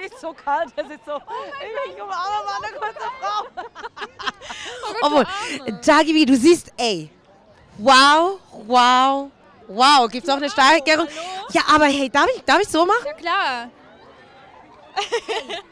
mir ist so kalt, das ist so. ich umarme mal eine kurze Frau. Obwohl, Dagibi, du siehst, ey, wow, wow, wow. Gibt's noch eine Steigerung? Ja, aber hey, darf ich, darf ich so machen? Ja klar.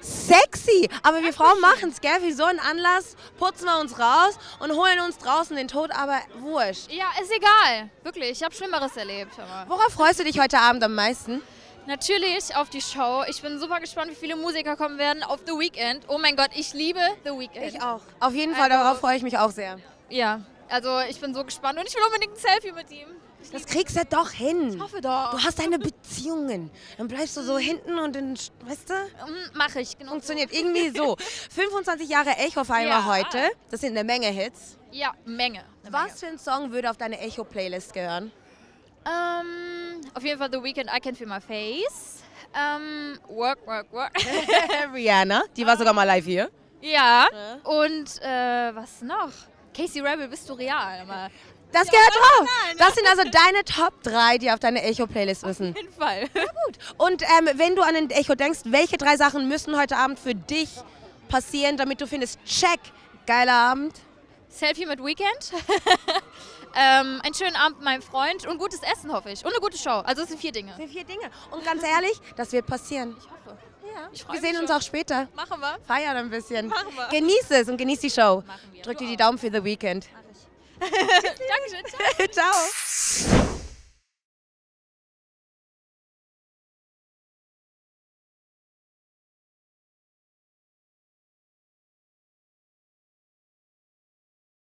Sexy! Aber wir Frauen machen es, gell? Für so einen Anlass putzen wir uns raus und holen uns draußen den Tod, aber wurscht. Ja, ist egal. Wirklich, ich habe Schlimmeres erlebt. Aber. Worauf freust du dich heute Abend am meisten? Natürlich auf die Show. Ich bin super gespannt, wie viele Musiker kommen werden auf The Weeknd. Oh mein Gott, ich liebe The Weeknd. Ich auch. Auf jeden Fall, Also- darauf freue ich mich auch sehr. Ja, also ich bin so gespannt und ich will unbedingt ein Selfie mit ihm. Das kriegst du doch hin. Ich hoffe doch. Du hast deine Beziehungen. Dann bleibst du so hinten und dann, weißt du, Mm, Mach ich, genau. funktioniert irgendwie so. 25 Jahre Echo feiern wir Ja. heute. Das sind eine Menge Hits. Ja, Menge. Eine Was für ein Song würde auf deine Echo-Playlist gehören? Menge. Ähm, auf jeden Fall The Weeknd, I Can Feel My Face. Ähm, work, work, work. Rihanna, die war sogar mal live hier. ja. Und äh, was noch? Casey Rebel, bist du real? Aber Das gehört drauf. Das sind also deine Top 3, die auf deine Echo-Playlist müssen. auf jeden Fall. Und ähm, wenn du an den Echo denkst, welche drei Sachen müssen heute Abend für dich passieren, damit du findest, check, geiler Abend? Selfie mit Weekend. ähm, einen schönen Abend mit meinem Freund und gutes Essen, hoffe ich. Und eine gute Show. Also es sind vier Dinge. Das sind vier Dinge. Und ganz ehrlich, das wird passieren. Ich hoffe. Ja, ich Wir sehen uns schon. auch später. Machen wir. Feiern ein bisschen. Machen wir. Genieß es und genieß die Show. Machen wir. Drück Du dir die. Daumen für The Weekend. Dankeschön. Ciao. Ciao.